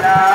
Krishna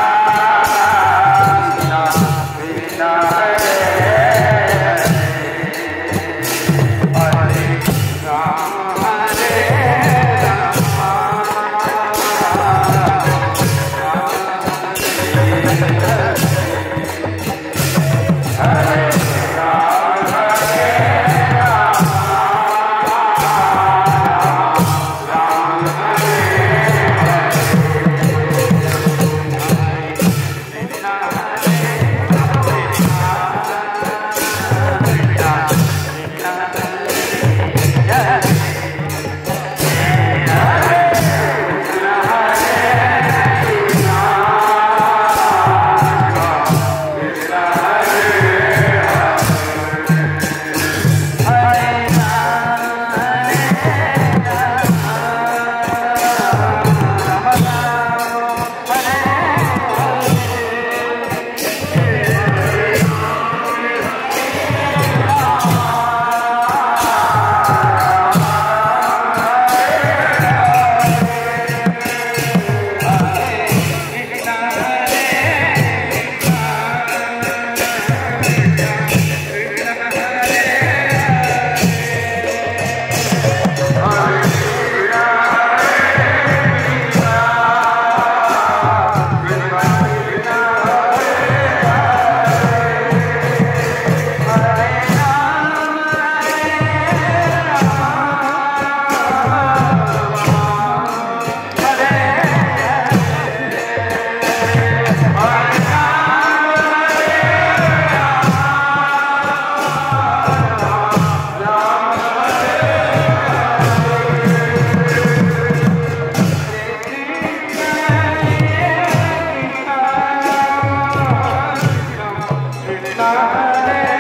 Hare